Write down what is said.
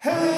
Hey!